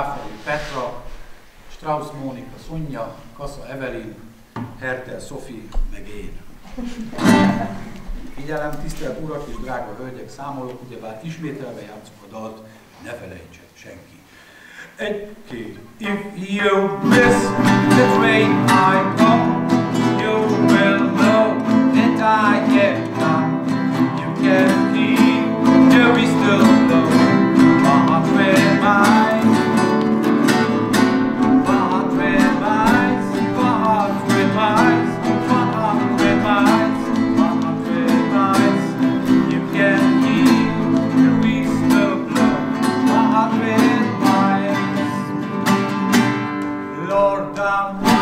Ráfai Petra, Strauss Mónika Szonya, Kassa Evelin, Hertel Szofi, meg én. Figyelem, tisztelt urak és drága hölgyek, számolok, ugyebár ismételve játszok a dalt, ne felejtse senki. Egy, két, if you miss come.